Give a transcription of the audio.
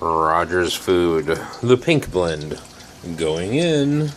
Rogers Food, the pink blend, going in.